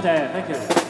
多謝，thank you。